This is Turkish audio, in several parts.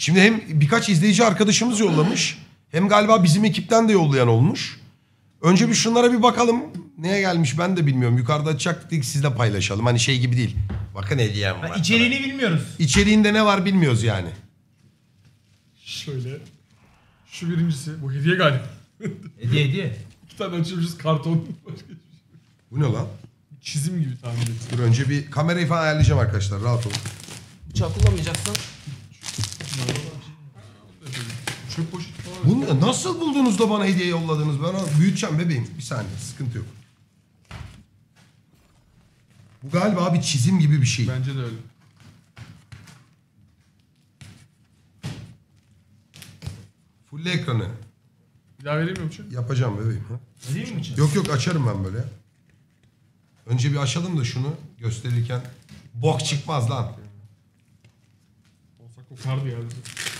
Şimdi hem birkaç izleyici arkadaşımız yollamış. Hem galiba bizim ekipten de yollayan olmuş. Önce bir şunlara bir bakalım. Neye gelmiş ben de bilmiyorum. Yukarıda açacaktık sizle paylaşalım. Hani şey gibi değil. Bakın hediyem var. Ha, içeriğini bilmiyoruz. İçeriğinde ne var bilmiyoruz yani. Şöyle. Şu birincisi. Bu hediye galiba. Hediye hediye. İki tane açılmışız karton. Bu ne lan? Çizim gibi tahmin ettim. Dur önce bir kamerayı falan ayarlayacağım arkadaşlar. Rahat olun. Bıçak kullanmayacaksan. Çöp poşeti falan. Bunu nasıl buldunuz da bana hediye yolladınız? Ben onu büyüteceğim bebeğim. Bir saniye sıkıntı yok. Bu galiba bir çizim gibi bir şey. Bence de öyle. Full ekranı. Bir daha vereyim mi uçu? Yapacağım bebeğim. Ha? Vereyim mi bıçak? Yok yok açarım ben böyle. Önce bir açalım da şunu gösterirken. Bok çıkmaz lan. Kokardı ya.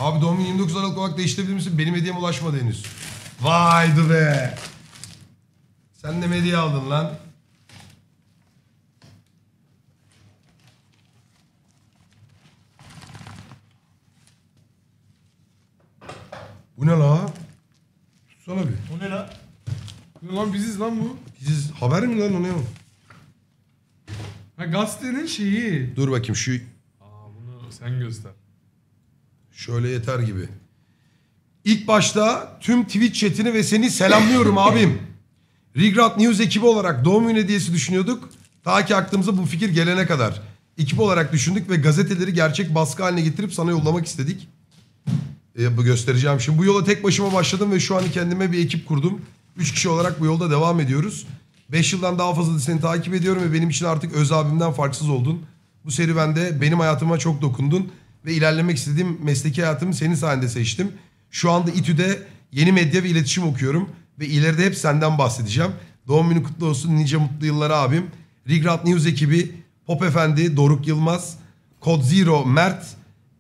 Abi doğum günü 29 Aralık olarak değiştirebilir misin? Benim hediyem ulaşmadı henüz. Vaydı be. Sen de hediye aldın lan? Bu ne la? Tutsana bir. O ne la? Ne lan biziz lan bu. Siz haber mi lan o ne o? Ha gazetenin şeyi. Dur bakayım şu Aa bunu sen göster. Şöyle yeter gibi. İlk başta tüm Twitch chatini ve seni selamlıyorum abim. Rigrat News ekibi olarak doğum günü hediyesi düşünüyorduk. Ta ki aklımıza bu fikir gelene kadar. Ekip olarak düşündük ve gazeteleri gerçek baskı haline getirip sana yollamak istedik. Ee, bu göstereceğim şimdi. Bu yola tek başıma başladım ve şu an kendime bir ekip kurdum. Üç kişi olarak bu yolda devam ediyoruz. Beş yıldan daha fazla seni takip ediyorum ve benim için artık öz abimden farksız oldun. Bu serüvende benim hayatıma çok dokundun ve ilerlemek istediğim mesleki hayatımı senin sayende seçtim. Şu anda İTÜ'de yeni medya ve iletişim okuyorum ve ileride hep senden bahsedeceğim. Doğum günü kutlu olsun nice mutlu yıllar abim. Rigrat News ekibi, Pop Efendi, Doruk Yılmaz, Kod Zero, Mert,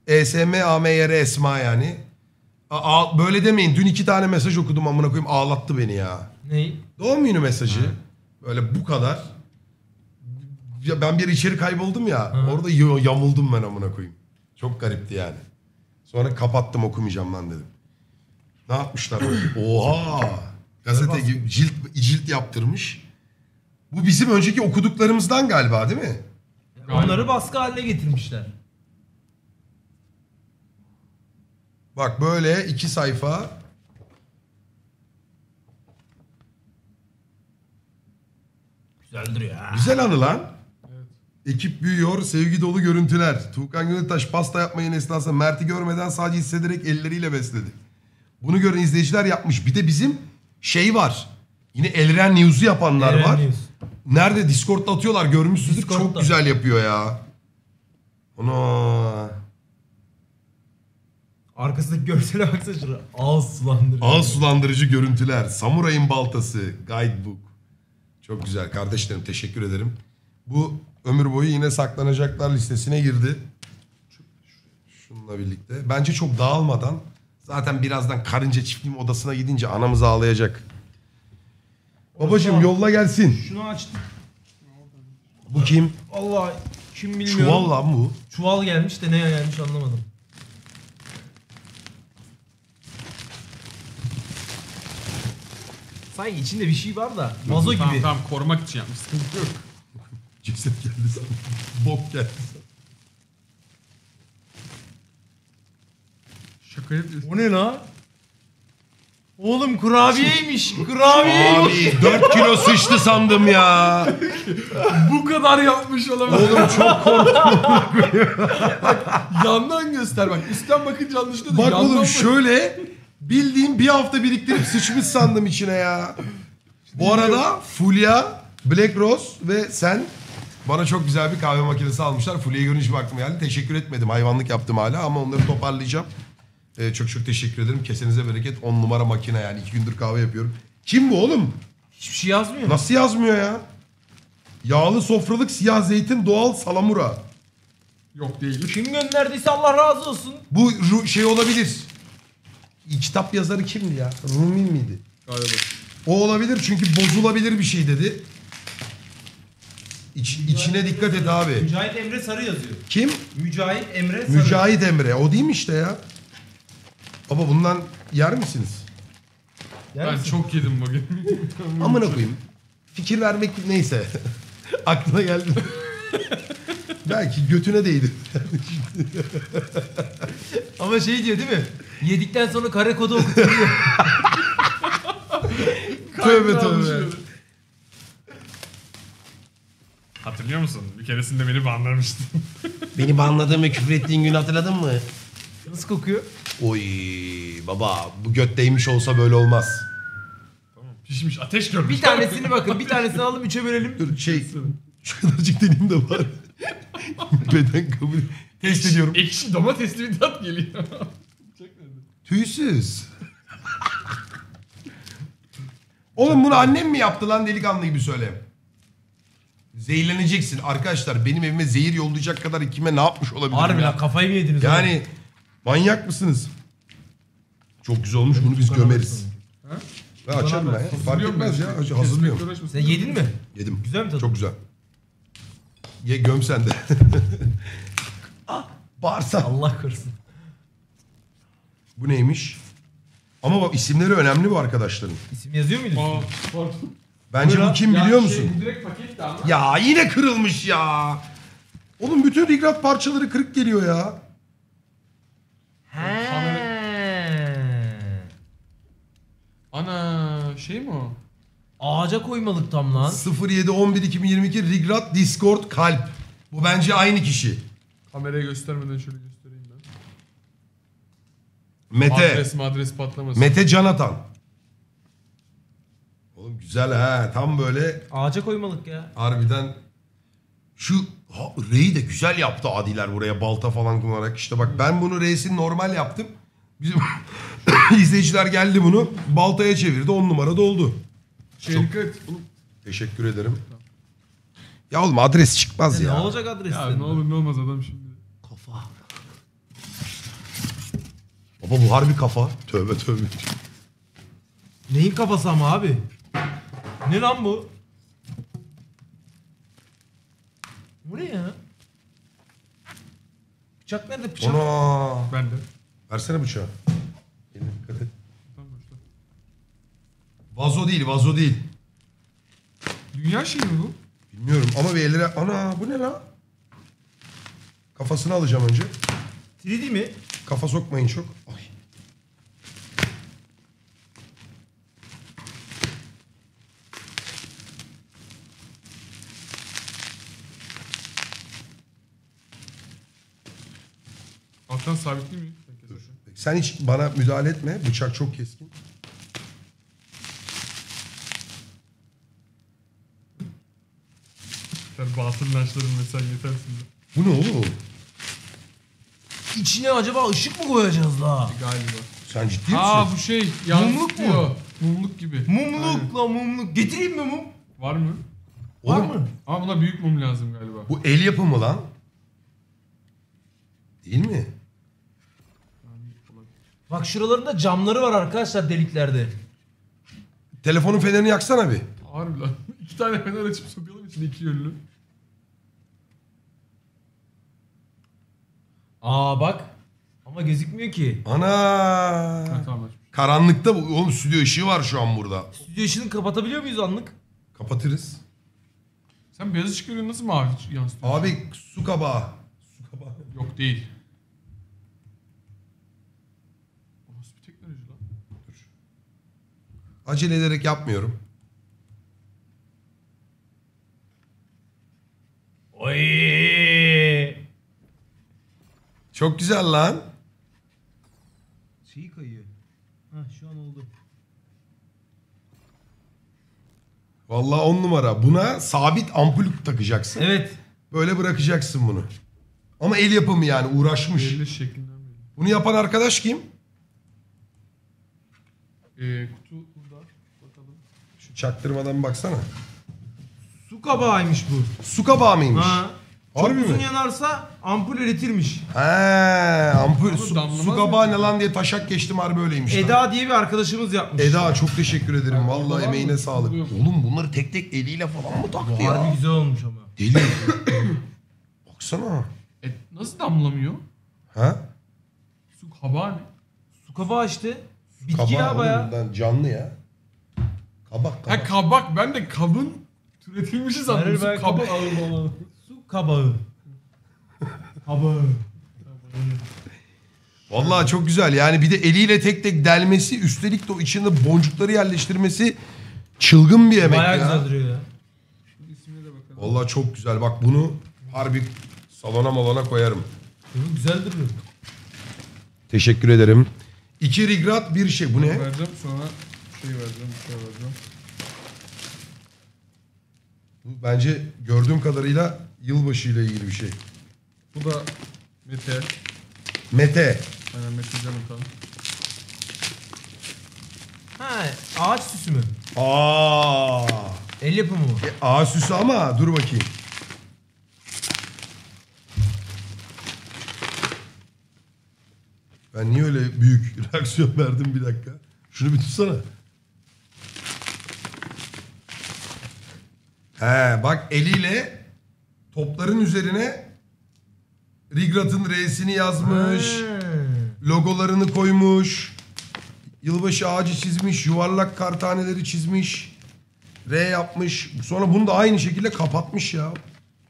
ESM, AMYR, Esma yani. A- a- böyle demeyin. Dün iki tane mesaj okudum amına koyayım ağlattı beni ya. Ney? Doğum günü mesajı. Böyle bu kadar. Ya ben bir içeri kayboldum ya. Orada y- yamuldum ben amına koyayım. Çok garipti yani. Sonra kapattım okumayacağım lan dedim. Ne yapmışlar? Oha! Gazete gibi cilt, cilt yaptırmış. Bu bizim önceki okuduklarımızdan galiba değil mi? Onları baskı haline getirmişler. Bak böyle iki sayfa. Güzeldir ya. Güzel anı lan. Ekip büyüyor, sevgi dolu görüntüler. Tuğkan Gönültaş pasta yapmayın esnasında Mert'i görmeden sadece hissederek elleriyle besledi. Bunu gören izleyiciler yapmış. Bir de bizim şey var. Yine Elren News'u yapanlar Eren var. News. Nerede? Discord'da atıyorlar görmüşsünüzdür. Çok Discord'da. güzel yapıyor ya. Ana. Arkasındaki görsele baksana şuraya. Ağız sulandırıyor. Ağız sulandırıcı görüntüler. Samuray'ın baltası. Guidebook. Çok güzel kardeşlerim teşekkür ederim. Bu ömür boyu yine saklanacaklar listesine girdi. Şununla birlikte. Bence çok dağılmadan zaten birazdan karınca çiftliğim odasına gidince anamız ağlayacak. Babacım yolla gelsin. Şunu açtım. Bu kim? Allah kim bilmiyorum. Çuval lan bu. Çuval gelmiş de neye gelmiş anlamadım. Sanki içinde bir şey var da. Vazo Tamam gibi. tamam korumak için yapmış. Sıkıntı yok. Ceset geldi sana. Bok geldi sana. Şaka yapıyorsun. O ne la? Oğlum kurabiyeymiş. Kurabiye. Abi 4 kilo sıçtı sandım ya. Bu kadar yapmış olamaz. Oğlum çok korktum. yandan göster bak. Üstten bakınca anlaşılıyor da Bak yandan oğlum bak. şöyle bildiğim bir hafta biriktirip sıçmış sandım içine ya. Bu arada Fulya, Black Rose ve sen bana çok güzel bir kahve makinesi almışlar. Fulya'yı görünce baktım geldi. Teşekkür etmedim. Hayvanlık yaptım hala ama onları toparlayacağım. Ee, çok çok teşekkür ederim. Kesenize bereket. 10 numara makine yani. 2 gündür kahve yapıyorum. Kim bu oğlum? Hiçbir şey yazmıyor. Nasıl yazmıyor ya? Yağlı sofralık siyah zeytin doğal salamura. Yok değil. Kim gönderdiyse Allah razı olsun. Bu ru- şey olabilir. Kitap yazarı kimdi ya? Rumi miydi? Galiba. O olabilir çünkü bozulabilir bir şey dedi. İç, içine dikkat et abi. Mücahit Emre Sarı yazıyor. Kim? Mücahit Emre Sarı. Mücahit Emre. O değil mi işte ya? Baba bundan yer misiniz? Yer Ben misin? çok yedim bugün. Amına koyayım. Fikir vermek neyse. Aklına geldi. Belki götüne değdi. Ama şey diyor değil mi? Yedikten sonra kare kodu okutuyor. tövbe tövbe. Hatırlıyor musun? Bir keresinde beni banlamıştın. Beni banladığın ve küfür ettiğin gün hatırladın mı? Nasıl kokuyor? Oy baba bu göt değmiş olsa böyle olmaz. tamam. Pişmiş ateş görmüş. Bir tanesini bakın. Bir tanesini alalım üçe bölelim. Dur şey şu kadarcık deneyim de var. Beden kabul. Test ediyorum. Ekşi domatesli bir tat geliyor. Tüysüz. Oğlum bunu annem mi yaptı lan delikanlı gibi söyle. Zehirleneceksin. Arkadaşlar benim evime zehir yollayacak kadar kime ne yapmış olabilirim Harbi ya? lan kafayı mı yediniz? oğlum? Yani manyak mısınız? Çok güzel olmuş bunu biz gömeriz. Ha? Ben açarım ben. ya. Fark Hazırlıyor etmez ya. Hacı, Kesmekle Hazırlıyorum. Sen yedin mi? Yedim. Güzel mi tadı? Çok güzel. Ye göm sen de. ah, bağırsak. Allah korusun. Bu neymiş? Ama bak isimleri önemli bu arkadaşların. İsim yazıyor muydu? Aa, pardon. Bence Buyur bu kim Ya biliyor şey, musun? bu direkt paketti ama. Ya yine kırılmış ya. Oğlum bütün rigrat parçaları kırık geliyor ya. He. Ana şey mi o? Ağaca koymalık tam lan. 07 11 2022 Rigrat Discord kalp. Bu bence aynı kişi. Kameraya göstermeden şöyle göstereyim ben. Mete. Adres adres patlamasın. Mete Canatan. Oğlum güzel ha. Tam böyle Ağaca koymalık ya. harbiden şu ha, R'yi de güzel yaptı Adiler buraya balta falan kullanarak. İşte bak ben bunu R'sini normal yaptım. Bizim izleyiciler geldi bunu baltaya çevirdi. 10 numara doldu. şey çok- dikkat et. Oğlum, Teşekkür ederim. Ya oğlum adres çıkmaz Ne ya. olacak adres? ya ne olur ne olmaz adam şimdi. Kafa. Baba bu harbi kafa. Tövbe tövbe. Neyin kafası ama abi? Ne lan bu? Bu ne ya? Bıçak nerede bıçak? Ona. Ben de. Versene bıçağı. Eline dikkat et. Tamam işte. Vazo değil vazo değil. Dünya şeyi mi bu? Bilmiyorum ama bir ellere... Ana bu ne la? Kafasını alacağım önce. 3D mi? Kafa sokmayın çok. Alttan sabitli mi? Sen hiç bana müdahale etme. Bıçak çok keskin. Sen batıl inançların mesela yetersin de. Bu ne oğlum? İçine acaba ışık mı koyacağız la? Galiba. Sen ciddi misin? Aa bu şey Mumluk mu? yansıtıyor. Mumluk gibi. Mumluk la mumluk. Getireyim mi mum? Var mı? Var Oğlum, mı? Ama buna büyük mum lazım galiba. Bu el yapımı lan. Değil mi? Bak şuralarında camları var arkadaşlar deliklerde. Telefonun fenerini yaksana bir. Harbi lan. İki tane fener açıp sokalım içine iki yönlü. Aa bak. Ama gözükmüyor ki. Ana. Ha, tamam açmış. Karanlıkta bu. Oğlum stüdyo ışığı var şu an burada. Stüdyo ışığını kapatabiliyor muyuz anlık? Kapatırız. Sen beyaz ışık görüyorsun nasıl mavi yansıtıyor? Abi su kabağı. Su kabağı. Yok değil. O Nasıl bir teknoloji lan? Acele ederek yapmıyorum. Oy. Çok güzel lan. Şeyi kayıyor. Ha şu an oldu. Vallahi on numara. Buna sabit ampul takacaksın. Evet. Böyle bırakacaksın bunu. Ama el yapımı yani uğraşmış. Belli şeklinden belli. Bunu yapan arkadaş kim? Ee, kutu çaktırmadan baksana. Su kabağıymış bu. Su kabağı mıymış? Ha. Çok Harbi uzun mi? yanarsa ampul üretirmiş. He, ampul su, damlamaz su mı? kabağı ne lan diye taşak geçtim harbi öyleymiş. lan. Eda diye bir arkadaşımız yapmış. Eda çok teşekkür ederim. Ha, Vallahi emeğine mı? sağlık. Oğlum bunları tek tek eliyle falan mı taktı ya? harbi güzel olmuş ama. Deli. Baksana. E, nasıl damlamıyor? Ha? Su hava ne? Su kabağı işte. Bitki ya oğlum, baya. bundan canlı ya. Kabak Ha kabak. kabak ben de kabın türetilmişi sandım. Su kabak. kabak- Su kabağı. Kabağı. Vallahi çok güzel yani bir de eliyle tek tek delmesi üstelik de o içinde boncukları yerleştirmesi çılgın bir yemek Baya ya. güzel duruyor ya. İsmine de bakalım. Vallahi çok güzel bak bunu harbi salona malona koyarım. Bu güzel duruyor. Teşekkür ederim. İki rigrat bir şey bu ne? Vereceğim sonra şey vereceğim, bir şey vereceğim. Bu bence gördüğüm kadarıyla yılbaşı ile ilgili bir şey. Bu da Mete. Mete. Aynen Mete Canıtan. Ha ağaç süsü mü? Aa. El yapımı mı? E, ağaç süsü ama dur bakayım. Ben niye öyle büyük reaksiyon verdim bir dakika. Şunu bir tutsana. He bak eliyle topların üzerine Rigrat'ın R'sini yazmış. Logolarını koymuş. Yılbaşı ağacı çizmiş. Yuvarlak kar taneleri çizmiş. R yapmış. Sonra bunu da aynı şekilde kapatmış ya.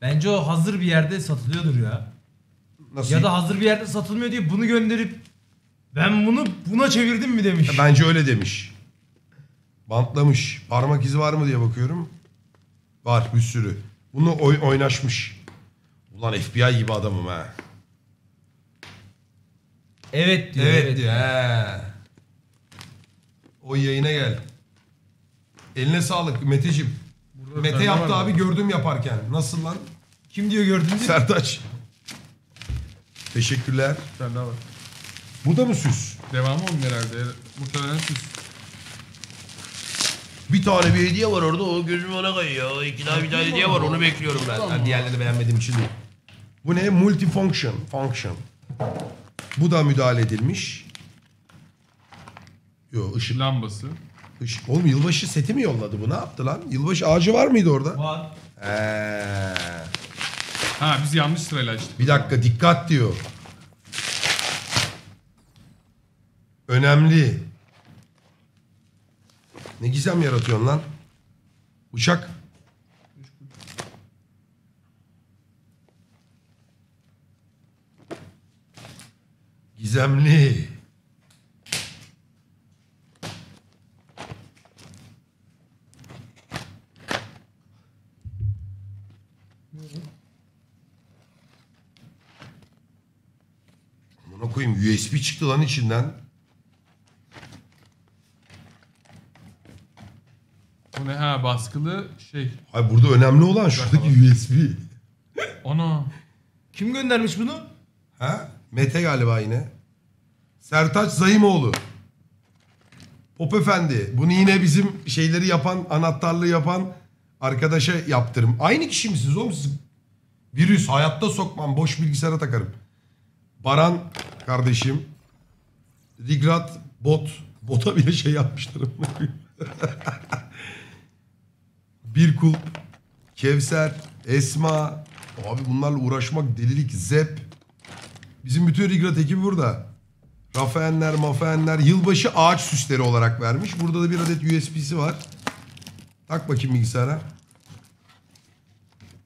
Bence o hazır bir yerde satılıyordur ya. Nasıl? Ya da hazır bir yerde satılmıyor diye bunu gönderip ben bunu buna çevirdim mi demiş. Bence öyle demiş. Bantlamış. Parmak izi var mı diye bakıyorum. Var bir sürü. Bunu oy- oynaşmış. Ulan FBI gibi adamım ha. Evet diyor. Evet, Evet, diyor. He. O yayına gel. Eline sağlık Meteciğim. Burada Mete yaptı abi mı? gördüm yaparken. Nasıl lan? Kim diyor gördün mü? Sertaç. Teşekkürler. Bir tane daha var. Bu da mı süs? Devamı onun herhalde. Muhtemelen siz. Bir tane bir hediye var orada o gözüm ona kayıyor. İki daha bir tane hediye var onu bekliyorum ben. Ha, diğerlerini beğenmediğim için değil. Bu ne? Multifunction. Function. Bu da müdahale edilmiş. Yo ışık. Lambası. ışık. Oğlum yılbaşı seti mi yolladı bu? Ne yaptı lan? Yılbaşı ağacı var mıydı orada? Var. Ee, Ha biz yanlış sırayla açtık. bir dakika dikkat diyor. Önemli. Ne gizem yaratıyorsun lan? Uçak. Gizemli. Buna koyayım USB çıktı lan içinden. Ne ha baskılı şey. Ay burada önemli olan şuradaki USB. Ana. Kim göndermiş bunu? Ha? Mete galiba yine. Sertaç Zayımoğlu. Pop Efendi. Bunu yine bizim şeyleri yapan, anahtarlığı yapan arkadaşa yaptırım. Aynı kişi misiniz oğlum siz? Virüs hayatta sokmam. Boş bilgisayara takarım. Baran kardeşim. Rigrat bot. Bota bile şey yapmışlar. Bir kulp. Kevser. Esma. Abi bunlarla uğraşmak delilik. Zep. Bizim bütün Rigrat ekibi burada. Rafaenler, mafenler yılbaşı ağaç süsleri olarak vermiş. Burada da bir adet USB'si var. Tak bakayım bilgisayara.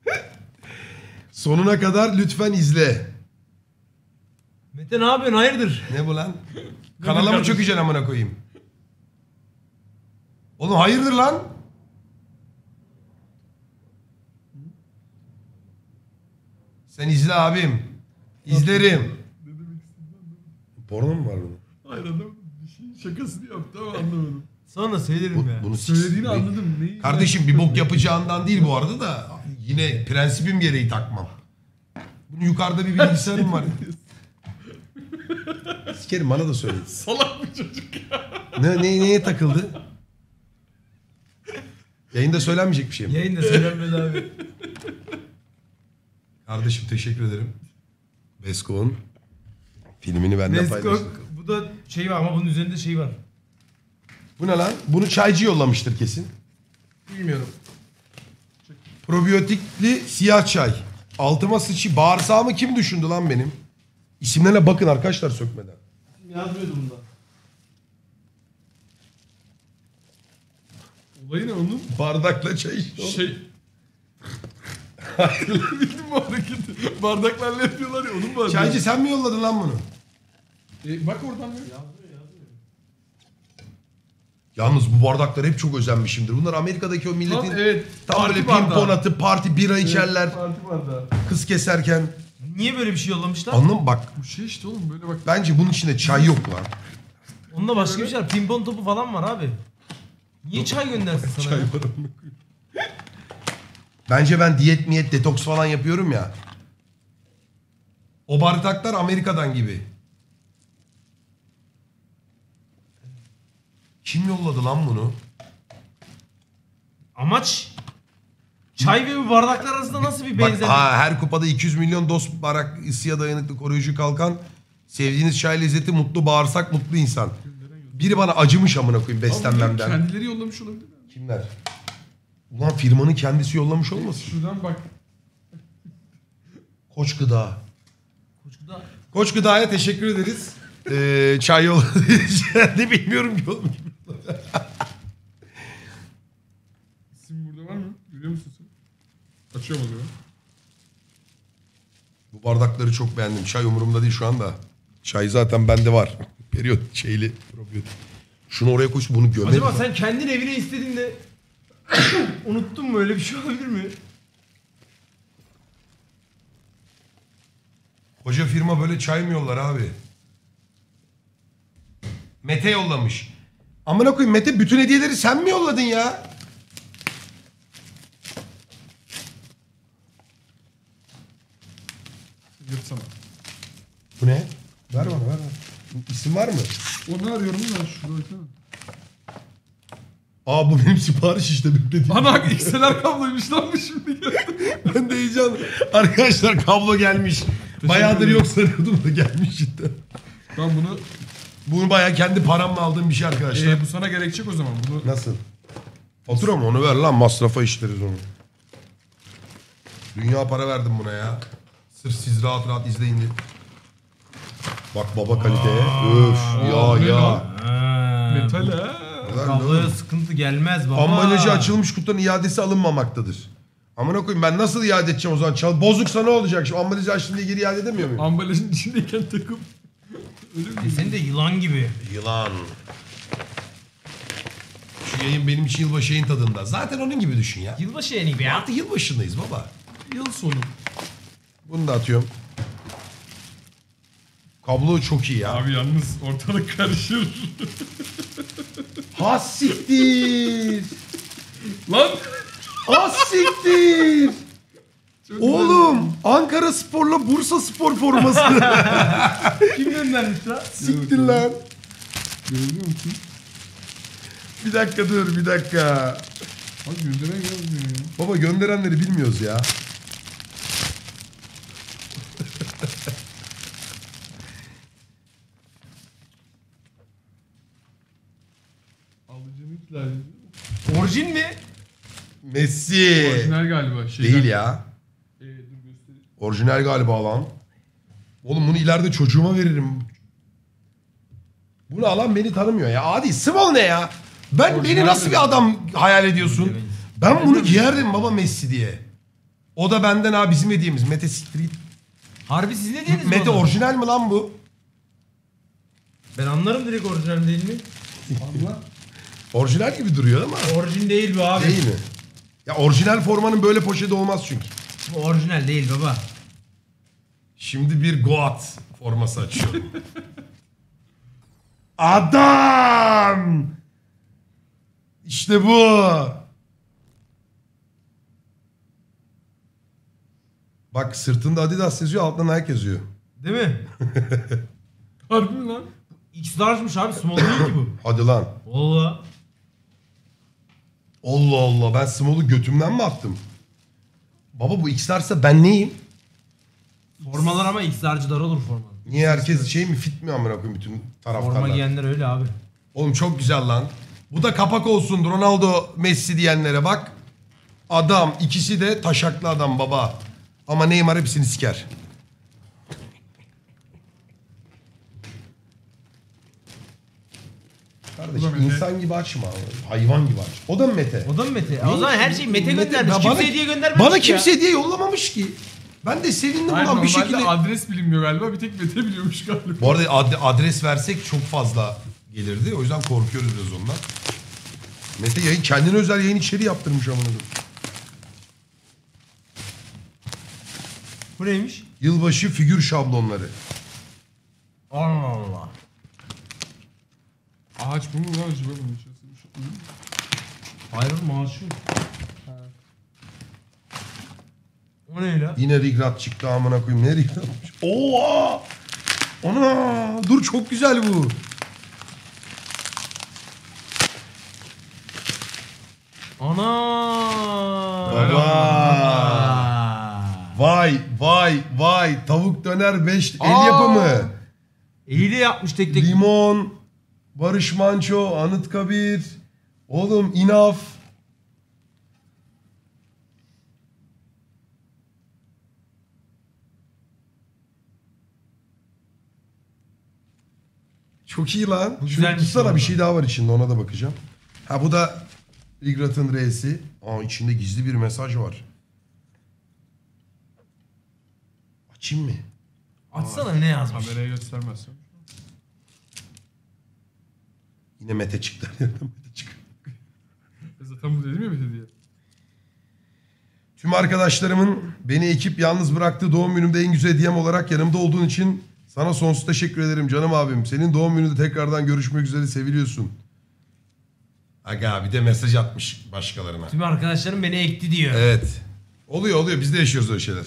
Sonuna kadar lütfen izle. Mete ne yapıyorsun hayırdır? Ne bu lan? Kanala mı kardeşim? çökeceksin amına koyayım? Oğlum hayırdır lan? Sen izle abim. İzlerim. Porno mu var bunun? Hayır adam bir şey şakasını yaptı ama anlamadım. Sonra söylerim Bu- ya. bunu Söylediğini Bu- anladım. Neyi Kardeşim bir bok yapacağından değil bu arada da yine prensibim gereği takmam. Bunun yukarıda bir bilgisayarım var. Sikerim bana da söyle. Salak bir çocuk ya. Ne, ne, neye takıldı? Yayında söylenmeyecek bir şey mi? Yayında söylenmedi abi. Kardeşim teşekkür ederim. Beskok'un filmini benden paylaştın. Beskok bu da şey var ama bunun üzerinde şey var. Bu ne lan? Bunu çaycı yollamıştır kesin. Bilmiyorum. Probiyotikli siyah çay. Altıma sıçı bağırsağımı kim düşündü lan benim? İsimlerine bakın arkadaşlar sökmeden. Yazmıyordu bunda. Olayı ne onun? Bardakla çay. Şey, Bildin mi o hareketi? Bardaklarla yapıyorlar ya onun bardağı. Çaycı sen mi yolladın lan bunu? E, bak oradan bir. Yalnız bu bardaklar hep çok özenmişimdir. Bunlar Amerika'daki o milletin Tam evet. tam parti böyle bardağı. pimpon atı, parti bira Evet, içerler. Parti bardağı. Kız keserken. Niye böyle bir şey yollamışlar? Anladın mı? Bak Bu şey işte oğlum böyle bak. bence bunun içinde çay yok lan. Onda başka bir şey var. Pimpon topu falan var abi. Niye çay göndersin sana? ya? Bence ben diyet miyet detoks falan yapıyorum ya. O bardaklar Amerika'dan gibi. Kim yolladı lan bunu? Amaç çay ve bu bardaklar arasında nasıl bir Bak benzerlik? aa, her kupada 200 milyon doz barak ısıya dayanıklı koruyucu kalkan. Sevdiğiniz çay lezzeti mutlu bağırsak mutlu insan. Biri bana acımış amına koyayım beslenmemden. Kendileri yollamış olabilir. mi? Kimler? Ulan firmanın kendisi yollamış olmasın? Şuradan bak. Koç Gıda. Koçkuda Koç Gıda'ya teşekkür ederiz. Ee, çay için. ne bilmiyorum ki oğlum. İsim burada var mı? Görüyor musun sen? Açıyorum o zaman. Bu bardakları çok beğendim. Çay umurumda değil şu anda. Çay zaten bende var. Periyot şeyli. probiyotik. Şunu oraya koş bunu gömerim. Acaba sen kendin evine istediğinde unuttun mu öyle bir şey olabilir mi? Koca firma böyle çay mı yollar abi? Mete yollamış. Amına koyayım Mete bütün hediyeleri sen mi yolladın ya? Yırtsana. Bu ne? Ver bana ver bana. İsim var mı? Onu arıyorum da şurada. Aa bu benim sipariş işte beklediğim. Ana XLR kabloymuş lan bu şimdi geldi. ben de heyecan. Arkadaşlar kablo gelmiş. Bayağıdır yok sanıyordum da gelmiş işte. Ben bunu... Bunu bayağı kendi paramla aldığım bir şey arkadaşlar. Ee, bu sana gerekecek o zaman. Bunu Nasıl? Fatura mı? Onu ver lan masrafa işleriz onu. Dünya para verdim buna ya. Sırf siz rahat rahat izleyin diye. Bak baba kaliteye. Öf ya ya. metal ha. Lan Kabloya sıkıntı gelmez baba. Ambalajı açılmış kutunun iadesi alınmamaktadır. Amına koyayım ben nasıl iade edeceğim o zaman? Çal Bozuksa ne olacak? Şimdi ambalajı açtın diye geri iade edemiyor muyum? Ambalajın içindeyken takıp. Öyle mi? E Sen de yılan gibi. Yılan. Şu yayın benim için yılbaşı yayın tadında. Zaten onun gibi düşün ya. Yılbaşı yeni gibi ya. Artık yılbaşındayız baba. Yıl sonu. Bunu da atıyorum. Kablo çok iyi ya. Abi yalnız ortalık karışır. Has siktir. lan! Has siktir. Çok güzel. Oğlum Ankara Spor'la Bursa Spor forması. Kim göndermiş lan? siktir lan. Görüyor musun? Bir dakika dur bir dakika. Abi gönderen yazmıyor ya. Baba gönderenleri bilmiyoruz ya. Alıcının ihlali. Orijin mi? Messi. Orijinal galiba. Şeyden. Değil ya. Ee, dur göstereyim. Orijinal galiba lan. Oğlum bunu ileride çocuğuma veririm. Bunu alan beni tanımıyor ya. Adi small ne ya? Ben Orijinal beni nasıl mi? bir adam hayal ediyorsun? Ben bunu giyerdim baba Messi diye. O da benden ha bizim hediyemiz. Mete Street. Harbi siz ne diyorsunuz Mete bana? orijinal mi lan bu? Ben anlarım direkt orijinal değil mi? Anla. Orijinal gibi duruyor ama. Orijin değil bu abi. Değil mi? Ya orijinal formanın böyle poşeti olmaz çünkü. Bu orijinal değil baba. Şimdi bir Goat forması açıyorum. Adam! İşte bu. Bak sırtında Adidas yazıyor, altında Nike yazıyor. Değil mi? Harbi mi lan? X large'mış abi small değil ki bu. Hadi lan. Valla. Allah Allah ben small'u götümden mi attım? Baba bu X'lerse ben neyim? Formalar ama X large dar olur forma. Niye herkes şey mi fit mi amına koyayım bütün taraftarlar? Forma giyenler öyle abi. Oğlum çok güzel lan. Bu da kapak olsun Ronaldo Messi diyenlere bak. Adam ikisi de taşaklı adam baba. Ama Neymar hepsini siker. Da Mete. insan gibi açma. Hayvan gibi aç. O da mı Mete? O da mı Mete? O zaman her şeyi Mete göndermiş. Kimse bana- hediye göndermemiş Bana ki kimse ya. hediye yollamamış ki. Ben de sevindim Hayır, lan bir şekilde. adres bilinmiyor galiba. Bir tek Mete biliyormuş galiba. Bu arada ad- adres versek çok fazla gelirdi. O yüzden korkuyoruz biraz ondan. Mete yayın kendine özel yayın içeriği yaptırmış amına koyayım. Bu neymiş? Yılbaşı figür şablonları. Allah Allah. Ağaç bu mu lan acaba bunun içerisinde? mi? Hayır maaşı. O ne la? Yine Rigrat çıktı amına koyayım. Ne Rigrat'mış? Oha! Ana! Dur çok güzel bu. Ana. Baba! Vay vay vay tavuk döner 5 el Aa! yapımı. Eliyle yapmış tek tek. Limon, Barış Manço, Anıtkabir. Oğlum inaf. Çok iyi lan. Şunu güzelmiş tutsana bu bir şey daha var içinde ona da bakacağım. Ha bu da Rigrat'ın R'si. Aa içinde gizli bir mesaj var. Açayım mı? Açsana ne yazmış. Kameraya göstermezsem. Yine Mete çıktı. Mete çıktı. Zaten bu dedim ya Mete diye. Tüm arkadaşlarımın beni ekip yalnız bıraktığı doğum günümde en güzel hediyem olarak yanımda olduğun için sana sonsuz teşekkür ederim canım abim. Senin doğum gününde tekrardan görüşmek üzere seviliyorsun. Aga bir de mesaj atmış başkalarına. Tüm arkadaşlarım beni ekti diyor. Evet. Oluyor oluyor biz de yaşıyoruz öyle şeyler.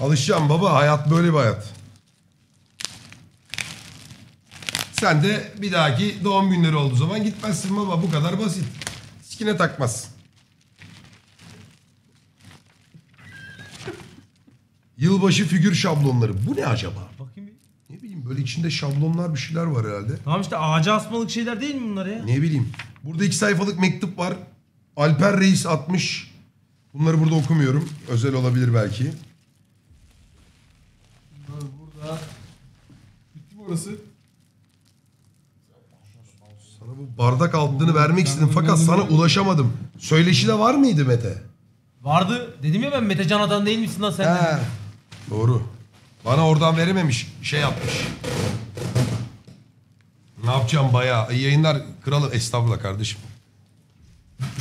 Alışacağım baba hayat böyle bir hayat. Sen de bir dahaki doğum günleri olduğu zaman gitmezsin baba bu kadar basit. Sikine takmaz. Yılbaşı figür şablonları. Bu ne acaba? Bakayım bir. Ne bileyim böyle içinde şablonlar bir şeyler var herhalde. Tamam işte ağaca asmalık şeyler değil mi bunlar ya? Ne bileyim. Burada iki sayfalık mektup var. Alper Reis atmış. Bunları burada okumuyorum. Özel olabilir belki. Burada. Bitti mi orası? Sana bu bardak altını vermek istedim fakat sana ulaşamadım. Söyleşi de var mıydı Mete? Vardı. Dedim ya ben Mete Can Atan değil misin lan sen? He. Doğru. Bana oradan verememiş. Şey yapmış. Ne yapacağım bayağı. İyi yayınlar kralım. Estağfurullah kardeşim.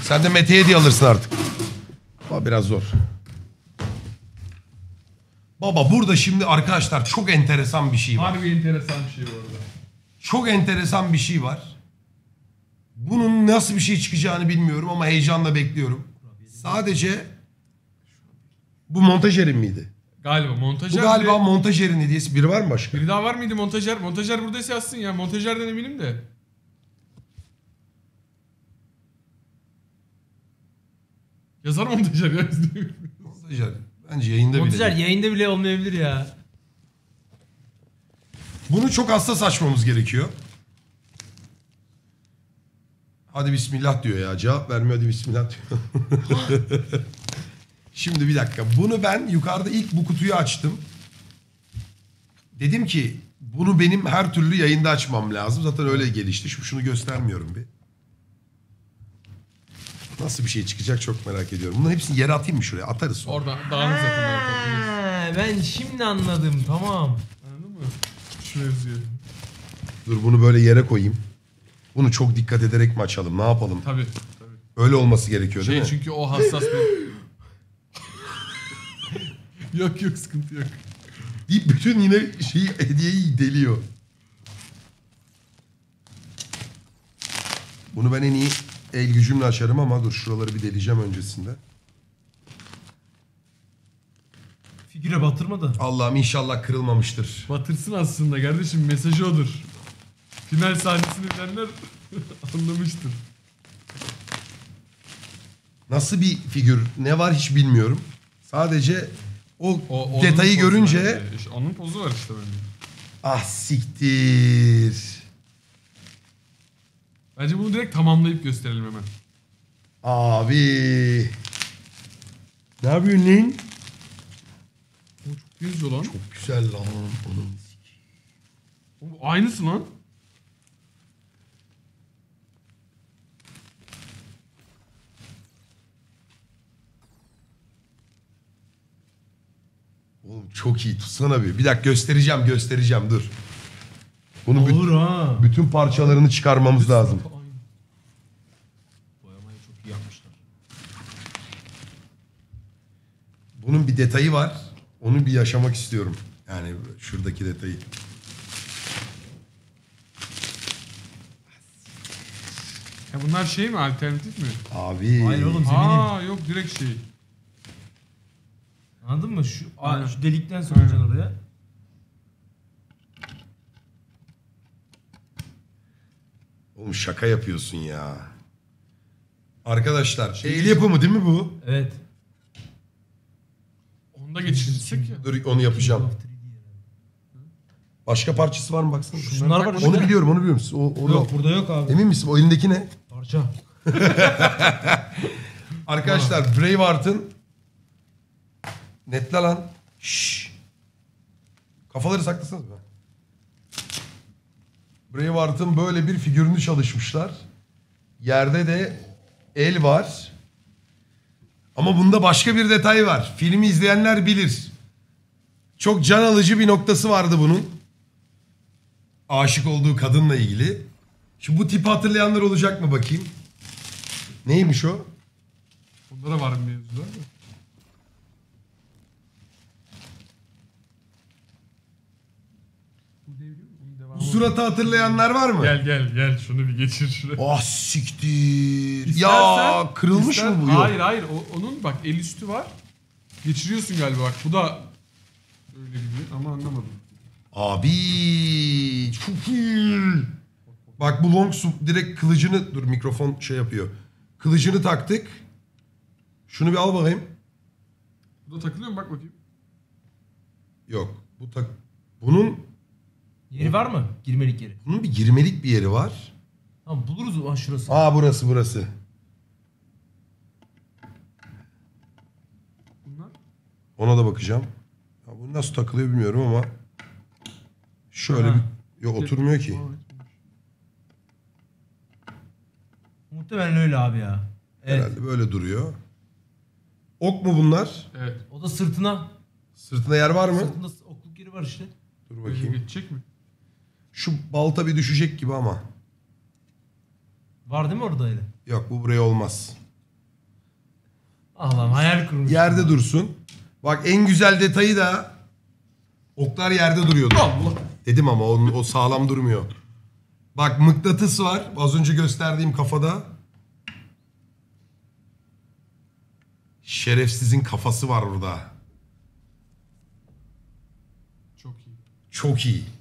Sen de Mete'ye hediye alırsın artık. Ama biraz zor. Baba burada şimdi arkadaşlar çok enteresan bir şey var. Harbi enteresan bir şey bu arada. Çok enteresan bir şey var. Bunun nasıl bir şey çıkacağını bilmiyorum ama heyecanla bekliyorum. Sadece bu montajerin miydi? Galiba Bu montajer. galiba bile- montajerin hediyesi. Biri var mı başka? Biri daha var mıydı montajer? Montajer buradaysa yazsın ya. Montajerden eminim de. Yazar montajer ya. Montajer. Bence yayında Montajer bile. değil. yayında bile olmayabilir ya. Bunu çok hassas açmamız gerekiyor. Hadi bismillah diyor ya. Cevap vermiyor hadi bismillah diyor. Şimdi bir dakika. Bunu ben yukarıda ilk bu kutuyu açtım. Dedim ki bunu benim her türlü yayında açmam lazım. Zaten öyle gelişti. Şu şunu göstermiyorum bir. Nasıl bir şey çıkacak çok merak ediyorum. Bunların hepsini yere atayım mı şuraya? Atarız sonra. Oradan böyle topluyoruz. Ha, ben şimdi anladım tamam. Anladın mı? Şuraya yazıyor. Dur bunu böyle yere koyayım. Bunu çok dikkat ederek mi açalım? Ne yapalım? Tabii. tabii. Öyle olması gerekiyor değil Şey mi? çünkü o hassas bir... yok yok sıkıntı yok. Deyip bütün yine şeyi hediyeyi deliyor. Bunu ben en iyi el gücümle açarım ama dur şuraları bir deleyeceğim öncesinde. Figüre batırma da. Allah'ım inşallah kırılmamıştır. Batırsın aslında kardeşim mesajı odur. Final sahnesini bilenler anlamıştır. Nasıl bir figür ne var hiç bilmiyorum. Sadece o, O, onun detayı pozu görünce bence. İşte onun pozu var işte bence. ah siktir. Bence bunu direkt tamamlayıp gösterelim hemen. Abi. Ne yapıyorsun lan? O çok Benziyor lan. Çok güzel lan. Onun. Oğlum, Aynısı lan. Oğlum çok iyi. Tutsana bir. Bir dakika göstereceğim göstereceğim dur. Bunu Olur ha. bütün parçalarını çıkarmamız lazım. Boyamayı çok iyi yapmışlar. Bunun bir detayı var. Onu bir yaşamak istiyorum. Yani şuradaki detayı. Ya bunlar şey mi alternatif mi? Abi. Hayır oğlum zeminin. Aa yok direkt şey. Anladın mı? Şu, Aynen. şu delikten sokacaksın oraya. Oğlum şaka yapıyorsun ya. Arkadaşlar el yapımı değil mi bu? Evet. Onu da geçirsek ya. Dur onu yapacağım. Başka parçası var mı baksana. Şunlar var Onu biliyorum onu biliyorum. O, o Yok burada yok abi. Emin misin? O elindeki ne? Parça. Arkadaşlar Braveheart'ın netle lan. Şşş. Kafaları saklasanız be. Braveheart'ın böyle bir figürünü çalışmışlar. Yerde de el var. Ama bunda başka bir detay var. Filmi izleyenler bilir. Çok can alıcı bir noktası vardı bunun. Aşık olduğu kadınla ilgili. Şimdi bu tipi hatırlayanlar olacak mı bakayım? Neymiş o? Bunda da var mevzular da. Bu devrim bunun devamı. Bu suratı hatırlayanlar var mı? Gel gel gel şunu bir geçir şuraya. Ah siktir. ya İstersen- kırılmış ister- mı bu? Yok. Hayır hayır o, onun bak el üstü var. Geçiriyorsun galiba bak bu da öyle gibi ama anlamadım. Abi çok iyi. Bak bu long su direkt kılıcını dur mikrofon şey yapıyor. Kılıcını taktık. Şunu bir al bakayım. Bu da takılıyor mu bak bakayım. Yok. Bu tak bunun Yeri var mı? Girmelik yeri. bunun bir girmelik bir yeri var. Tamam buluruz o şurası. Aa burası burası. Bunlar. Ona da bakacağım. Ya bu nasıl takılıyor bilmiyorum ama şöyle Ha. bir yok oturmuyor ki. Muhtemelen öyle abi ya. Evet. Herhalde böyle duruyor. Ok mu bunlar? Evet. O da sırtına. Sırtında yer var mı? Sırtında okluk yeri var işte. Dur Böyle bakayım. geçecek mi? Şu balta bir düşecek gibi ama. Var değil mi orada öyle? Yok bu buraya olmaz. Allah'ım hayal kurmuş. Yerde dursun. Bak en güzel detayı da oklar yerde duruyordu. Allah. Dedim ama o, o sağlam durmuyor. Bak mıknatıs var. Az önce gösterdiğim kafada. Şerefsizin kafası var burada. Çok iyi. Çok iyi.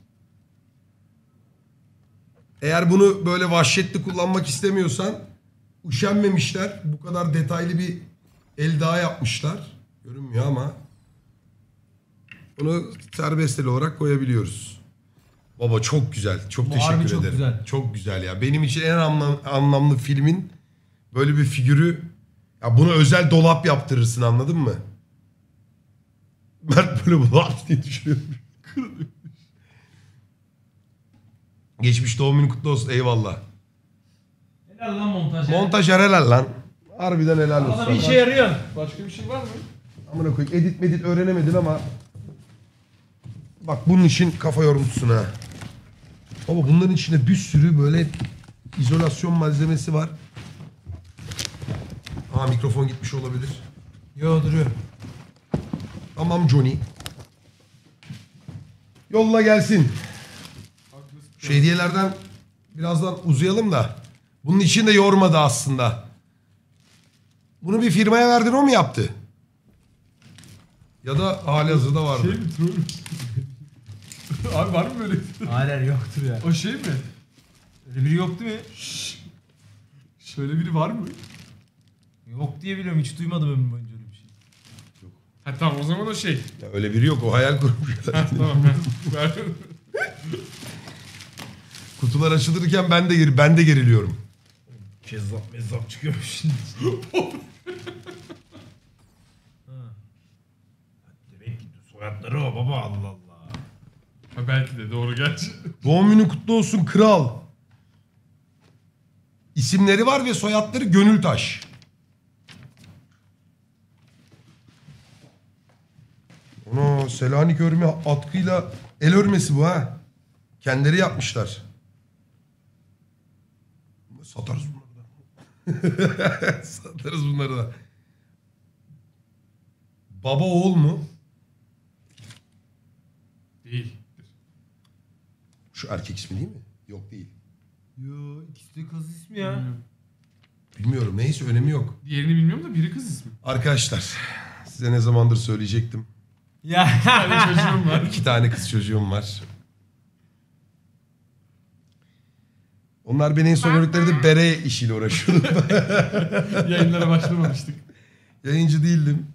Eğer bunu böyle vahşetli kullanmak istemiyorsan üşenmemişler. Bu kadar detaylı bir el daha yapmışlar. Görünmüyor ama bunu serbest el olarak koyabiliyoruz. Baba çok güzel. Çok Bu teşekkür harbi çok ederim. güzel. Çok güzel ya. Benim için en anlam- anlamlı filmin böyle bir figürü ya bunu özel dolap yaptırırsın anladın mı? Mert böyle dolap diye düşünüyorum. Geçmiş doğum günü kutlu olsun eyvallah. Helal lan montaj. Montajer helal lan. Harbiden helal olsun. Adam işe yarıyor. Başka bir şey var mı? Amına koyayım edit medit öğrenemedin ama bak bunun için kafa yormuşsun ha. Baba bunların içinde bir sürü böyle izolasyon malzemesi var. Aa mikrofon gitmiş olabilir. Yo duruyor. Tamam Johnny. Yolla gelsin. Şu hediyelerden birazdan uzayalım da. Bunun için de yormadı aslında. Bunu bir firmaya verdin o mu yaptı? Ya da hali hazırda vardı. Şey mi troll? Abi var mı böyle? Hayır yoktur ya. O şey mi? Öyle biri yok değil mi? Şöyle biri var mı? Yok diye biliyorum hiç duymadım ömrüm boyunca öyle bir şey. Ha tamam o zaman o şey. Ya öyle biri yok o hayal kurmuş. Tamam Kutular açılırken ben de geri ben de geriliyorum. Kezzap mezzap çıkıyormuş şimdi. ha. Demek ki soyadları o belki de doğru gerçi. Doğum günün kutlu olsun kral. İsimleri var ve soyadları Gönültaş. Ana Selanik örme atkıyla el örmesi bu ha. Kendileri yapmışlar. Satarız bunları da. Satarız bunları da. Baba oğul mu? Değil. Şu erkek ismi değil mi? Yok değil. Yo ikisi de kız ismi ya. Bilmiyorum neyse önemi yok. Diğerini bilmiyorum da biri kız ismi. Arkadaşlar size ne zamandır söyleyecektim. Ya. Bir çocuğum var. İki tane kız çocuğum var. Onlar beni en son gördüklerinde bere işiyle uğraşıyordu. Yayınlara başlamamıştık. Yayıncı değildim.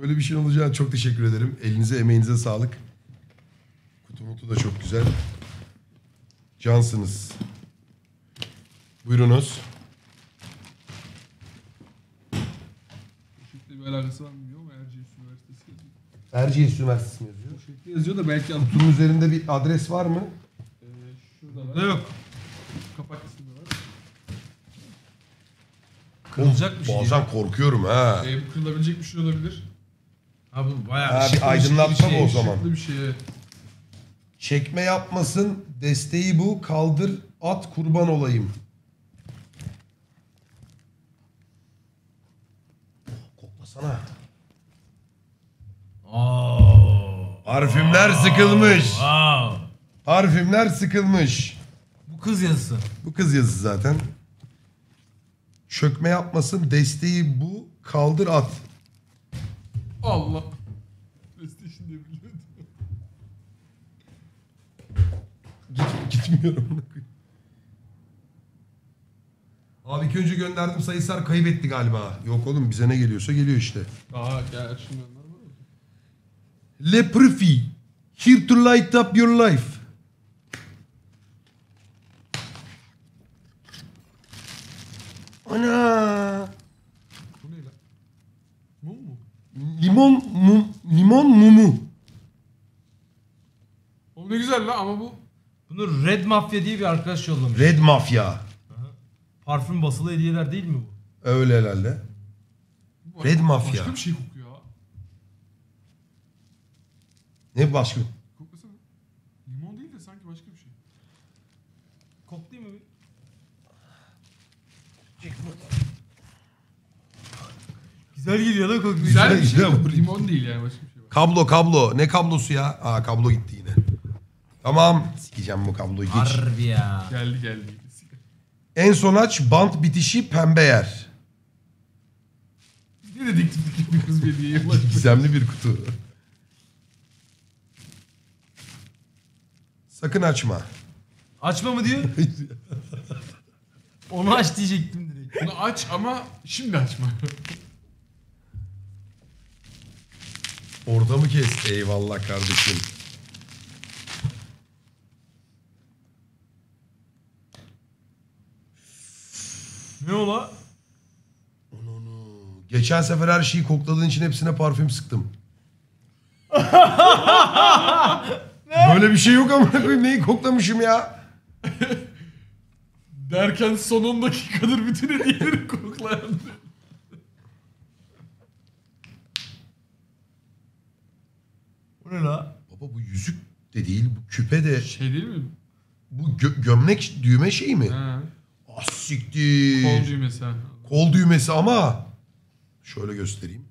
Böyle bir şey olacağına çok teşekkür ederim. Elinize emeğinize sağlık. Kutu mutu da çok güzel. Cansınız. Buyurunuz. Poşetle bir alakası var mı bilmiyorum ama Erciyes Üniversitesi yazıyor. Erciyes Üniversitesi mi yazıyor? Poşetle yazıyor da belki. Kutunun üzerinde bir adres var mı? Ee, şurada var. yok. Kapak kısmında var. Kırılacak bir şey. Bazen korkuyorum ha. Ee, bu kırılabilecek bir şey olabilir. Ha bu bayağı Ha, ışıklı bir aydınlatma ışıklı bir bu o şey. zaman. Bir şey evet. Çekme yapmasın. Desteği bu. Kaldır at kurban olayım. Koklasana. Oo. Parfümler sıkılmış. Wow. Parfümler sıkılmış. Kız yazısı. Bu kız yazısı zaten. Çökme yapmasın. Desteği bu. Kaldır at. Allah. PlayStation diye biliyordum. Git, gitmiyorum. Abi ilk önce gönderdim sayısar kaybetti galiba. Yok oğlum bize ne geliyorsa geliyor işte. Aa gel var orada. Leprify. Here to light up your life. Ana. Bu ne lan? Mum mu? Limon mum, limon mumu. Oğlum ne güzel lan ama bu Bunu Red Mafya diye bir arkadaş yollamış. Red Mafya. Parfüm basılı hediyeler değil mi bu? Öyle herhalde. bu Red Mafya. Başka bir şey kokuyor ha. Ne başka? Koklasana. Limon değil de sanki başka bir şey. Koklayayım mı? bir? Güzel geliyor lan kokuyor. Güzel bir şey. de bu. Limon değil yani başka bir şey var. Kablo kablo. Ne kablosu ya? Aa kablo gitti yine. Tamam. Sikeceğim bu kabloyu. Geç. Harbi ya. Geldi geldi. En son aç bant bitişi pembe yer. Ne dedektiflik yapıyoruz bir diye. Gizemli bir kutu. Sakın açma. Açma mı diyor? Onu aç diyecektim. Bunu aç ama şimdi açma. Orada mı kes? Eyvallah kardeşim. Ne ola? Geçen sefer her şeyi kokladığın için hepsine parfüm sıktım. Böyle bir şey yok ama koyayım neyi koklamışım ya? Derken son 10 dakikadır bütün hediyeleri koklayan. Bu ne la? Baba bu yüzük de değil, bu küpe de. Şey değil mi? Bu gö- gömlek düğme şeyi mi? Ha. Ah siktir. Kol düğmesi ha. Kol düğmesi ama. Şöyle göstereyim.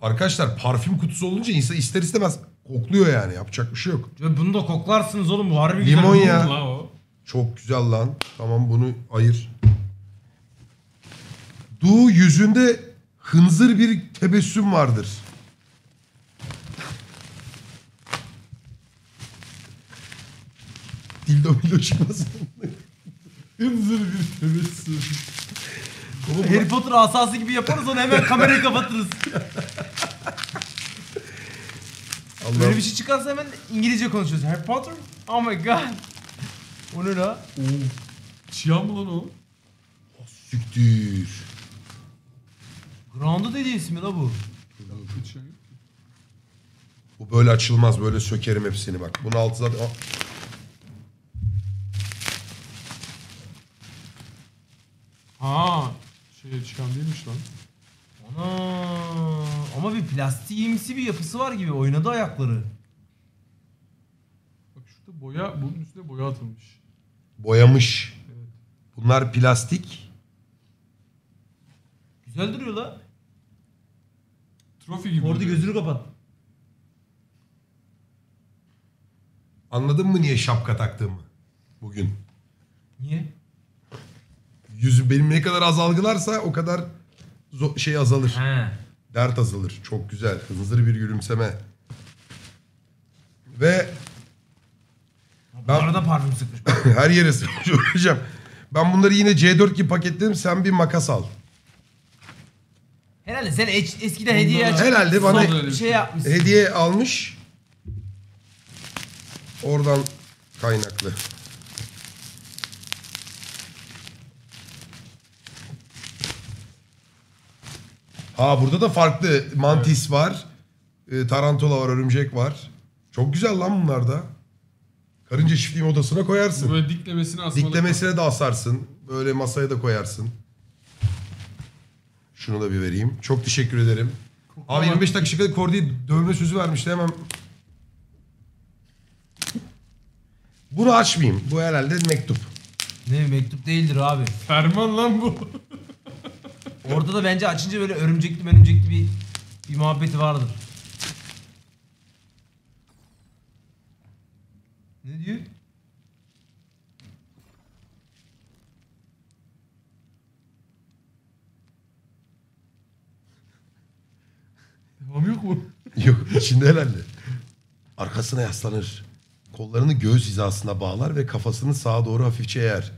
Arkadaşlar parfüm kutusu olunca insan ister istemez kokluyor yani. Yapacak bir şey yok. Ya bunu da koklarsınız oğlum bu harbi güzel. Limon ya. La o. Çok güzel lan. Tamam bunu ayır. Du yüzünde hınzır bir tebessüm vardır. Dildo mildo çıkmasın. Hınzır bir tebessüm. Harry Potter asası gibi yaparız onu hemen kamerayı kapatırız. Allah. Böyle bir şey çıkarsa hemen İngilizce konuşuyoruz. Harry Potter? Oh my god. O ne la? Oo. Çiyan mı lan o? Süktür. Grounded hediyesi mi la bu? Şey. Bu böyle açılmaz. Böyle sökerim hepsini bak. Bunun altı zaten... Aa, Ha, şeye çıkan değilmiş lan. Ana. Ama bir plastiğimsi bir yapısı var gibi. Oynadı ayakları. Bak şurada boya, bunun üstüne boya atılmış. Boyamış. Evet. Bunlar plastik. Güzel duruyor la. Trofi gibi. Orada duruyor. gözünü kapat. Anladın mı niye şapka taktığımı? Bugün. Niye? Yüzü benim ne kadar az algılarsa o kadar şey azalır. He. Dert azalır. Çok güzel. Hınzır bir gülümseme. Ve Bu Ben- arada parfüm sıkmış. her yere söyleyeceğim. Ben bunları yine C4 gibi paketledim. Sen bir makas al. Herhalde sen eç- eskiden hediye açıp Herhalde bana- son bir şey yapmışsın. Hediye almış. Oradan kaynaklı. Ha burada da farklı mantis var. E, tarantula var, örümcek var. Çok güzel lan bunlar da. Karınca çiftliği odasına koyarsın. Böyle diklemesine asmalı. Diklemesine de asarsın. Böyle masaya da koyarsın. Şunu da bir vereyim. Çok teşekkür ederim. Abi 25 dakika Kordi'ye dövme sözü vermişti hemen. Bunu açmayayım. Bu herhalde mektup. Ne mektup değildir abi. Ferman lan bu. Orada da bence açınca böyle örümcekli örümcekli bir bir muhabbeti vardır. Ne diyor? Devam yok mu? Yok içinde herhalde. Arkasına yaslanır. Kollarını göğüs hizasına bağlar ve kafasını sağa doğru hafifçe eğer.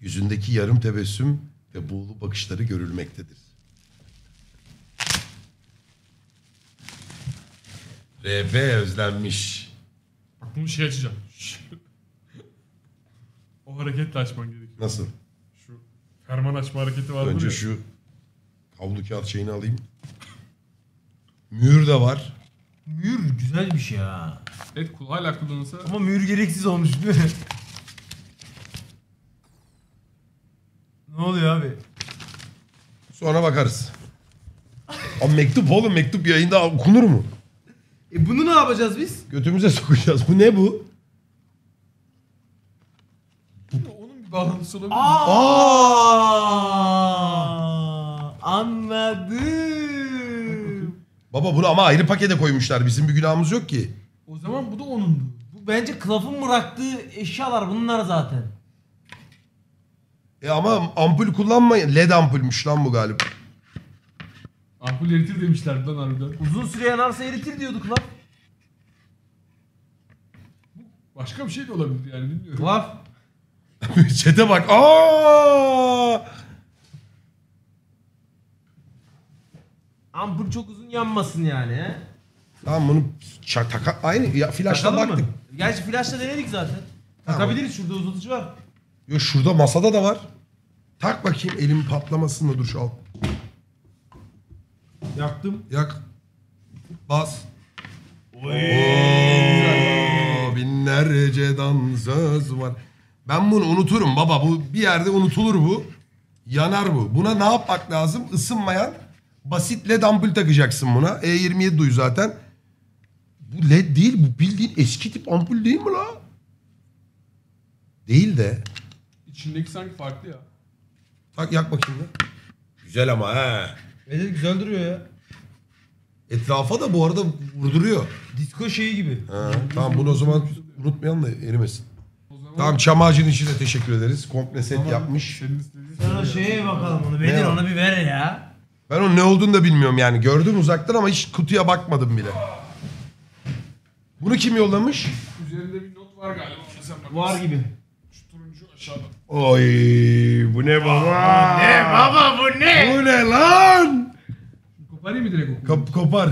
Yüzündeki yarım tebessüm ve buğulu bakışları görülmektedir. RB özlenmiş. Bak bunu şey açacağım. o hareketle açman gerekiyor. Nasıl? Şu ferman açma hareketi var Önce ya. şu havlu kağıt şeyini alayım. Mühür de var. Mühür güzel bir şey ha. Evet kul hala kullanılsa. Ama mühür gereksiz olmuş değil mi? Ne oluyor abi? Sonra bakarız. Ama mektup oğlum mektup yayında okunur mu? E bunu ne yapacağız biz? Götümüze sokacağız. Bu ne bu? Onun bir bağlantısı olabilir mi? Aa! Anladım. Baba bunu ama ayrı pakete koymuşlar. Bizim bir günahımız yok ki. O zaman bu da onundu. Bu bence Klaf'ın bıraktığı eşyalar bunlar zaten. E ama ampul kullanmayın. LED ampulmüş lan bu galiba. Ampul eritir demişlerdi lan harbiden. Uzun süre yanarsa eritir diyorduk Klaf. Başka bir şey de olabilir yani bilmiyorum. Klaf. Çete bak. Aa! Ampul çok uzun yanmasın yani he. Tamam bunu çak, taka, aynı ya flaşla Takalım baktık. Gerçi flaşla denedik zaten. Tamam. Takabiliriz şurada uzatıcı var. Yo şurada masada da var. Tak bakayım elim patlamasın da dur şu al. Yaktım. Yak. Bas. Oo, binlerce dansöz var. Ben bunu unuturum baba. Bu bir yerde unutulur bu. Yanar bu. Buna ne yapmak lazım? Isınmayan basit led ampul takacaksın buna. E27 duy zaten. Bu led değil bu bildiğin eski tip ampul değil mi la? Değil de. İçindeki sanki farklı ya. Tak yak bakayım da. Güzel ama he. Evet güzel duruyor ya. Etrafa da bu arada vurduruyor. Disko şeyi gibi. Ha, tamam bunu o zaman unutmayalım da erimesin. Tamam çam ağacının için de teşekkür ederiz. Komple set Tamam, yapmış. Sen o şey. şeye bakalım onu. Ne Bedir o? ona bir ver ya. Ben onun ne olduğunu da bilmiyorum yani. Gördüm uzaktan ama hiç kutuya bakmadım bile. Bunu kim yollamış? Üzerinde bir not var galiba. Ona sen bak. Var gibi. Şu turuncu aşağıda. Oy bu ne baba? Ne baba bu ne? Bu ne lan? Koparayım mı direkt okulu? Kop kopar.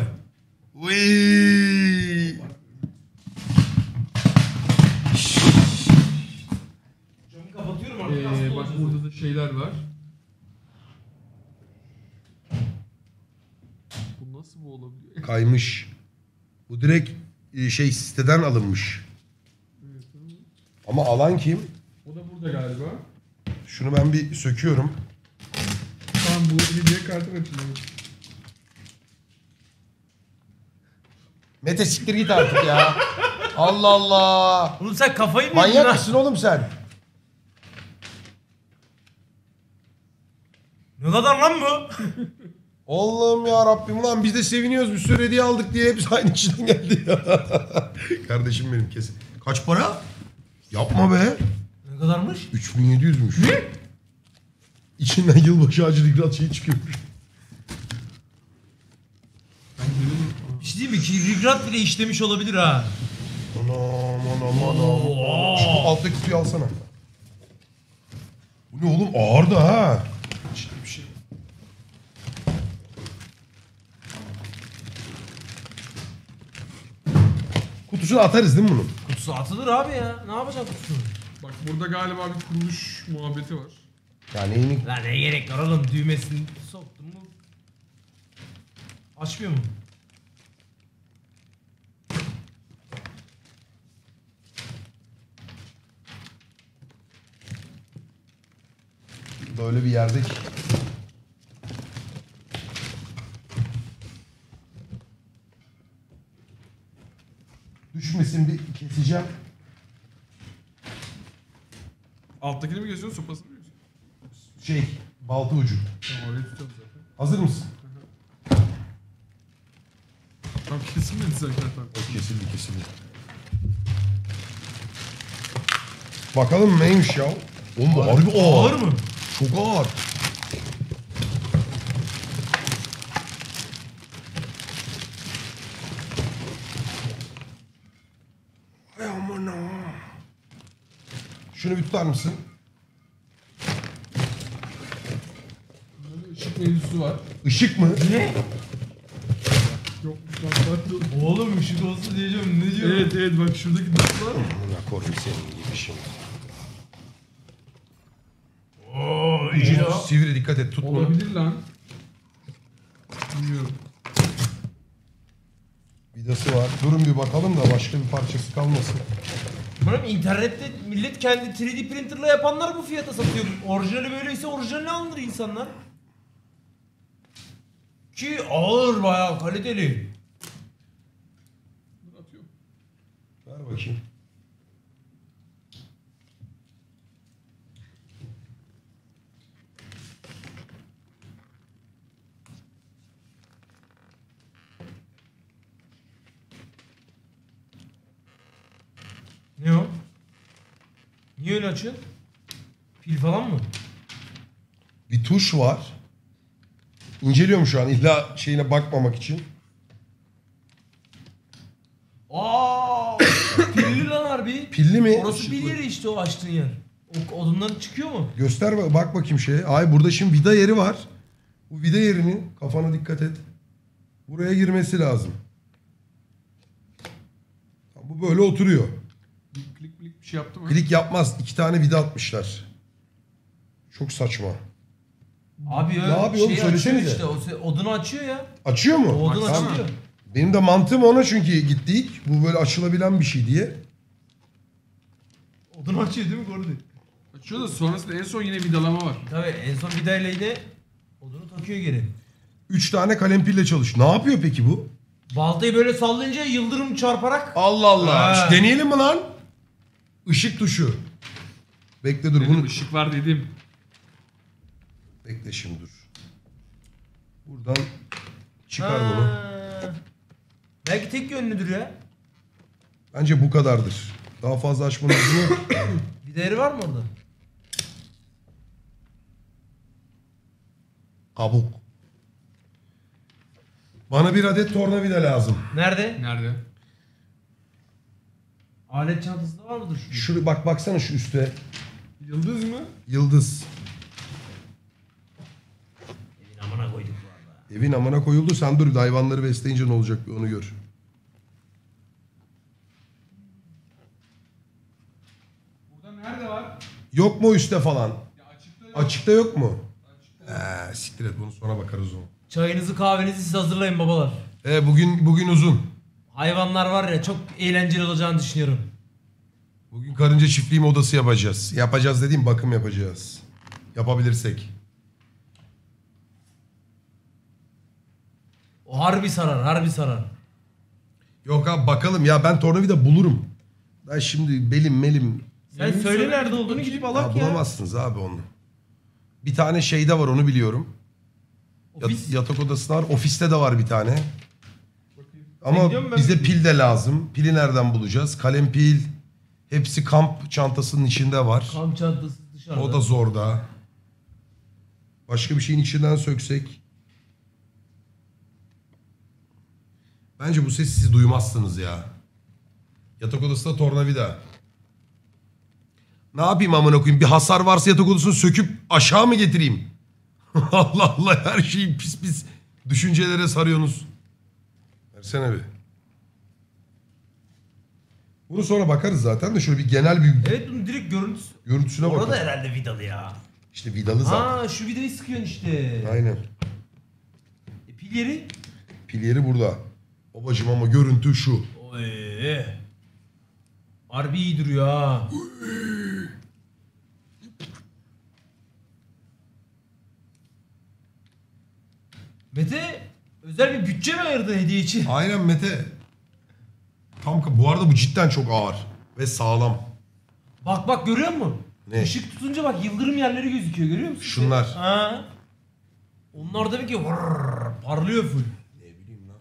Uy. Camı kapatıyorum artık. Ee, bak burada da şeyler var. Bu nasıl bu olabiliyor? Kaymış. Bu direkt e, şey siteden alınmış. Ama alan kim? O da burada galiba. Şunu ben bir söküyorum. Tamam bu hediye kartı açılıyor. Mete siktir git artık ya. Allah Allah. Oğlum sen kafayı mı yedin Manyak lan? mısın oğlum sen? Ne kadar lan bu? Allah'ım ya Rabbim ulan biz de seviniyoruz bir sürü hediye aldık diye hepsi aynı kişiden geldi ya. Kardeşim benim kesin. Kaç para? Yapma be. Kadarmış? 3700'müş. Ne? İçinden yılbaşı ağacı rigrat şeyi çıkıyormuş. Bir şey diyeyim mi ki Rigrat bile işlemiş olabilir ha. Anam anam anam. Şu alttaki suyu alsana. Bu ne oğlum ağır da ha. İçinde bir şey. Kutusunu atarız değil mi bunun? Kutusu atılır abi ya. Ne yapacaksın kutusunu? Bak burada galiba bir kuruluş muhabbeti var. Ya neyini? Lan ne gerek var oğlum düğmesini soktum mu? Açmıyor mu? Böyle bir yerde ki. Düşmesin bir keseceğim. Alttakini mi geziyorsun sopasını mı geziyorsun? Şey balta ucu. Tamam orayı tutalım zaten. Hazır mısın? Tam kesilmedi zaten. Tamam. O kesildi kesildi. Bakalım neymiş ya? Oğlum bu harbi ağır. Ağır mı? Çok ağır. Ay aman ha. Şunu bir tutar mısın? Işık mevzusu var. Işık mı? Ne? Yok lan pardon. Oğlum ışık olsun diyeceğim. Ne diyorsun? Evet evet bak şuradaki dot var. Amına koyayım senin gibi şimdi. Oo, iyi ya. Sivri dikkat et tut bunu. Olabilir lan. Bilmiyorum. Vidası var. Durun bir bakalım da başka bir parçası kalmasın. Oğlum internette millet kendi 3D printerla yapanlar bu fiyata satıyor. Orijinali böyleyse orijinalini alır insanlar. Ki ağır bayağı kaliteli. Ver bakayım. Ne o? Niye öyle açıyorsun? Pil falan mı? Bir tuş var. İnceliyorum şu an illa şeyine bakmamak için. Aa, pilli lan harbi. Pilli mi? Orası pil yeri işte o açtığın yer. O odundan çıkıyor mu? Göster bak, bak bakayım şeye. Ay burada şimdi vida yeri var. Bu vida yerinin kafana dikkat et. Buraya girmesi lazım. Bu böyle oturuyor. Bir klik klik bir şey yaptı mı? Klik yapmaz. İki tane vida atmışlar. Çok saçma. Abi ya Ne yapıyor oğlum? şeyi açıyor Söylesenize. işte. O se- odunu açıyor ya. Açıyor mu? O odun Tamam. açılıyor. Benim de mantığım ona çünkü gittik. Bu böyle açılabilen bir şey diye. Odunu açıyor değil mi Gordy? Açıyor da sonrasında en son yine vidalama var. Tabii en son vidayla yine odunu takıyor geri. Üç tane kalem pille çalış. Ne yapıyor peki bu? Baltayı böyle sallayınca yıldırım çarparak Allah Allah. Ha. Deneyelim mi lan? Işık tuşu. Bekle dur Dedim bunu. ışık var dedim. Bekle şimdi dur. Buradan çıkar bunu. Ha. Belki tek yönlüdür ya. Bence bu kadardır. Daha fazla açmanın lüzumu yok. Bir değeri var mı orada? Kabuk. Bana bir adet tornavida lazım. Nerede? Nerede? Alet çantasında var mıdır şu? Şuraya bak baksana şu üste. Yıldız mı? Yıldız. Evin amına koyduk arada. Evin amına koyuldu. Sen dur hayvanları besleyince ne olacak bir onu gör. Burada nerede var? Yok mu üstte falan? Ya açıkta yok. Açıkta yok mu? Ee, siktir et bunu sonra bakarız o. Çayınızı kahvenizi siz hazırlayın babalar. E, bugün bugün uzun. Hayvanlar var ya çok eğlenceli olacağını düşünüyorum. Bugün karınca çiftliği modası yapacağız. Yapacağız dediğim bakım yapacağız. Yapabilirsek. O harbi sarar, harbi sarar. Yok abi bakalım ya ben tornavida bulurum. Ben şimdi belim melim Sen Yemin söyle nerede olduğunu gidip ya alak ya. bulamazsınız abi onu. Bir tane şeyde var onu biliyorum. Yat- Ofis. yatak odasında var. Ofiste de var bir tane. Ama? Ben bize pil de lazım. Pili nereden bulacağız? Kalem pil. Hepsi kamp çantasının içinde var. Kamp çantası dışarıda. O da zor da. Başka bir şeyin içinden söksek. Bence bu sesi siz duymazsınız ya. Yatak odasında tornavida. Ne yapayım amına koyayım? Bir hasar varsa yatak odasını söküp aşağı mı getireyim? Allah Allah her şeyi pis pis düşüncelere sarıyorsunuz. Versene bir. Bunu sonra bakarız zaten de şöyle bir genel bir Evet bunun direkt görüntüsü. görüntüsüne Orada bakalım. herhalde vidalı ya. İşte vidalı zaten. Ha şu vidayı sıkıyorsun işte. Aynen. E, pil yeri. Pil yeri burada. Babacım ama görüntü şu. Oy. Harbi iyi duruyor ha. Mete özel bir bütçe mi ayırdın hediye için? Aynen Mete. Tam bu arada bu cidden çok ağır ve sağlam. Bak bak görüyor musun? Ne? Işık tutunca bak yıldırım yerleri gözüküyor görüyor musun? Şunlar. Ha. Onlar demek ki vırrrr, parlıyor full. Ne bileyim lan.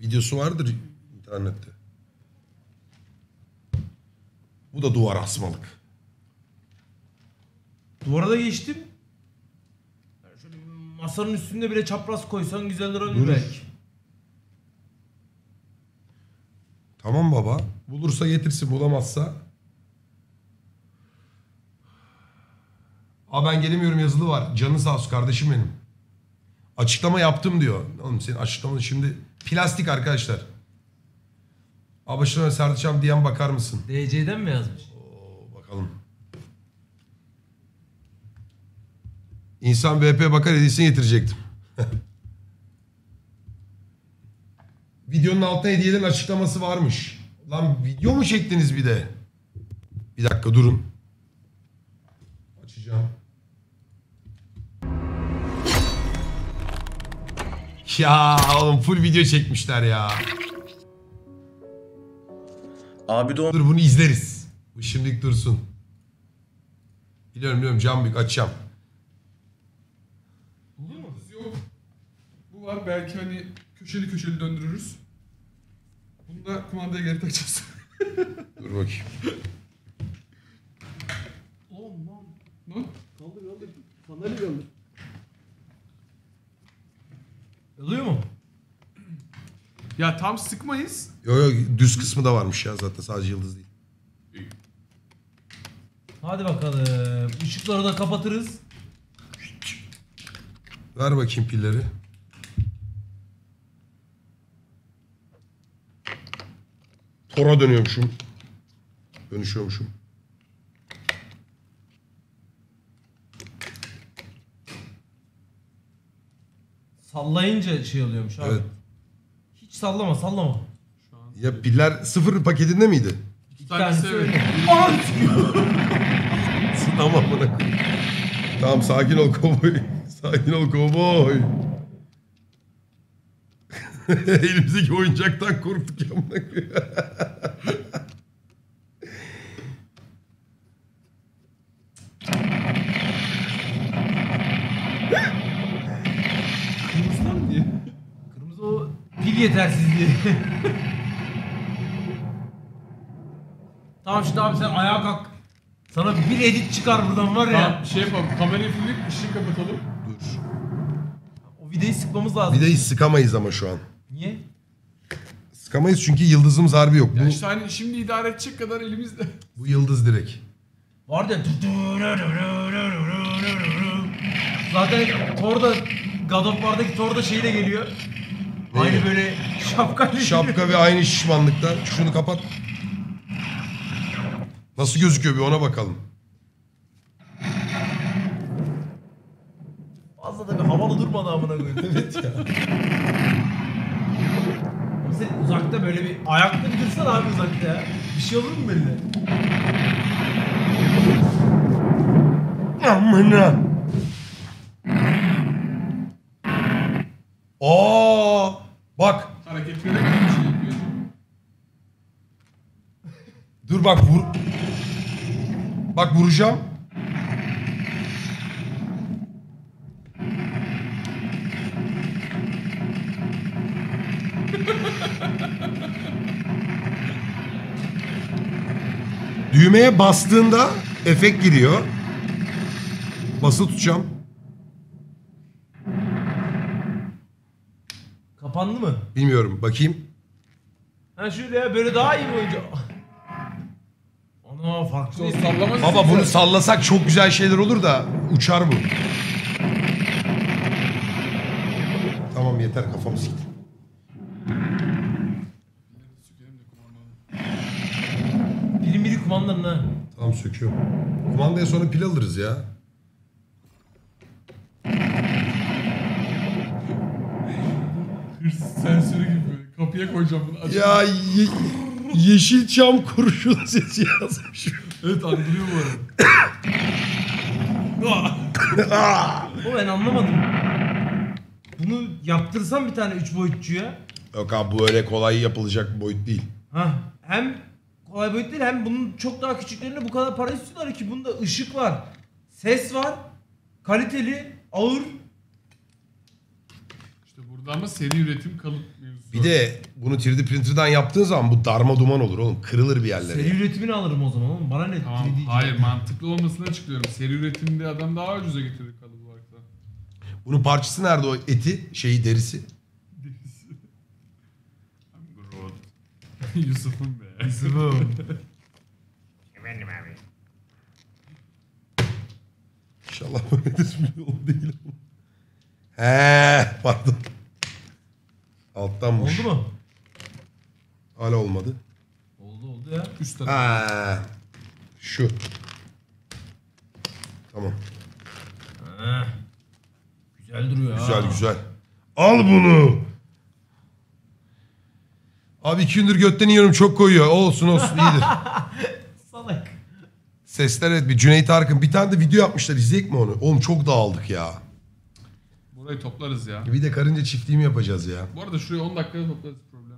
Videosu vardır internette. Bu da duvar asmalık. Duvara da geçtim. Masanın üstünde bile çapraz koysan güzel durabilir Durur. belki. Tamam baba. Bulursa getirsin bulamazsa. Aa ben gelemiyorum yazılı var. Canın sağ olsun kardeşim benim. Açıklama yaptım diyor. Oğlum senin açıklaman şimdi plastik arkadaşlar. Aa başına Serdiçam diyen bakar mısın? DC'den mi yazmış? Oo, bakalım. İnsan BP bakar hediyesini getirecektim. Videonun altına hediyelerin açıklaması varmış. Lan video mu çektiniz bir de? Bir dakika durun. Açacağım. Ya oğlum full video çekmişler ya. Abi doğum Dur bunu izleriz. Bu şimdilik dursun. Biliyorum biliyorum cam büyük açacağım. Yok. Bu var belki hani köşeli köşeli döndürürüz. Bunu da kumandaya geri takacağız. Dur bakayım. Oğlum lan. Lan Kaldır kaldır. Sandalye kaldır. Oluyor mu? ya tam sıkmayız. Yo yo düz kısmı da varmış ya zaten sadece yıldız değil. Hadi bakalım. Işıkları da kapatırız. Ver bakayım pilleri. Tora dönüyormuşum. Dönüşüyormuşum. Sallayınca şey oluyormuş abi. Evet. Hiç sallama sallama. Şu an Ya piller sıfır paketinde miydi? iki tanesi öyle. Tamam bana. Tamam sakin ol kovboy. Sakin ol kovboy. Elimizdeki oyuncaktan korktuk ya. Kırmızıdan diye. Kırmızı o pil yetersizliği. tamam şimdi abi sen ayağa kalk. Sana bir edit çıkar buradan var ya. Tamam şey yapalım. Kamerayı fulleyip ışığı kapatalım. Videoyu sıkmamız lazım. Bir de hiç sıkamayız ama şu an. Niye? Sıkamayız çünkü yıldızımız harbi yok. Ya Bu, işte hani şimdi idare edecek kadar elimizde. bu yıldız direkt. Var ya. Zaten Thor'da God of War'daki Thor'da şeyle geliyor. Aynı böyle şapkayla Şapka ve aynı şişmanlıkta. Şunu kapat. Nasıl gözüküyor bir ona bakalım. Fazla da bir havalı durmadı amına koyayım. evet ya. Mesela uzakta böyle bir ayakta bir dursana abi uzakta ya. Bir şey olur mu belli? Amına. Aa, bak Hareketlere göre bir şey yapıyor. dur bak vur. Bak vuracağım. Düğmeye bastığında efekt giriyor. Basılı tutacağım. Kapandı mı? Bilmiyorum. Bakayım. Ha şöyle ya böyle daha iyi bir oyuncu. Ana farklı olsun. sallama Baba bunu sallasak çok güzel şeyler olur da uçar bu. Tamam yeter kafamı siktim. Ha. Tamam söküyorum. Kumandaya sonra pil alırız ya. Sensörü gibi böyle. Kapıya koyacağım bunu. Açayım. Ya ye- Yeşilçam kurşun sesi yazmış. Evet andırıyor bu arada. O ben anlamadım. Bunu yaptırsam bir tane üç boyutçuya. Yok abi bu öyle kolay yapılacak bir boyut değil. Ha hem kolay boyut değil hem bunun çok daha küçüklerine bu kadar para istiyorlar ki bunda ışık var. Ses var. Kaliteli, ağır. İşte burada ama seri üretim kalıp mevzusu. Bir de bunu 3D printer'dan yaptığın zaman bu darma duman olur oğlum. Kırılır bir yerleri. Seri üretimini alırım o zaman oğlum. Bana ne? Tamam, 3D hayır mantıklı olmasını açıklıyorum. Seri üretimde adam daha ucuza getirdi kalıbı varsa. Bunun parçası nerede o eti? Şeyi derisi. Yusuf'un be. Yusuf'um. Efendim abi. İnşallah böyledir bir yol değil. He, pardon. Alttanmış. Oldu mu? Hala olmadı. Oldu oldu ya. Üst tarafı. Ha. Şu. Tamam. Ha. Güzel duruyor ha. Güzel güzel. Al bunu. Abi iki gündür götten yiyorum çok koyuyor. Olsun olsun iyidir. Salak. Sesler evet bir Cüneyt Arkın. Bir tane de video yapmışlar izleyek mi onu? Oğlum çok dağıldık ya. Burayı toplarız ya. Bir de karınca çiftliği mi yapacağız ya? Bu arada şuraya 10 dakikada toplarız problem